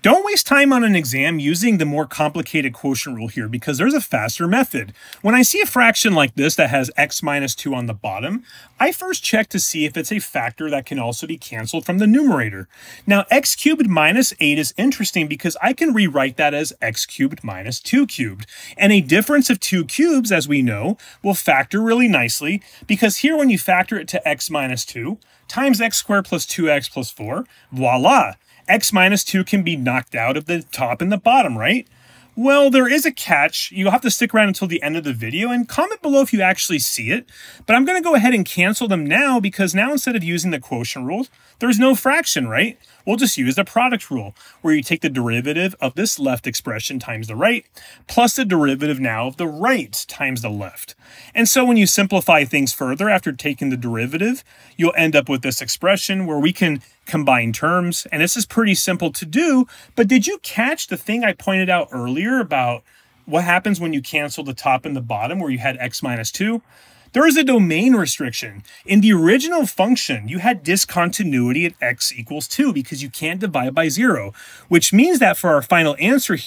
Don't waste time on an exam using the more complicated quotient rule here because there's a faster method. When I see a fraction like this that has x minus 2 on the bottom, I first check to see if it's a factor that can also be canceled from the numerator. Now, x cubed minus 8 is interesting because I can rewrite that as x cubed minus 2 cubed. And a difference of 2 cubes, as we know, will factor really nicely because here when you factor it to x minus 2 times x squared plus 2x plus 4, voila! X minus 2 can be knocked out of the top and the bottom, right? Well, there is a catch. You'll have to stick around until the end of the video and comment below if you actually see it. But I'm going to go ahead and cancel them now because now instead of using the quotient rule, there's no fraction, right? We'll just use the product rule where you take the derivative of this left expression times the right plus the derivative now of the right times the left. And so when you simplify things further after taking the derivative, you'll end up with this expression where we can combine terms. And this is pretty simple to do, but did you catch the thing I pointed out earlier about what happens when you cancel the top and the bottom where you had x minus 2? There is a domain restriction. In the original function, you had discontinuity at x equals 2 because you can't divide by 0, which means that for our final answer here,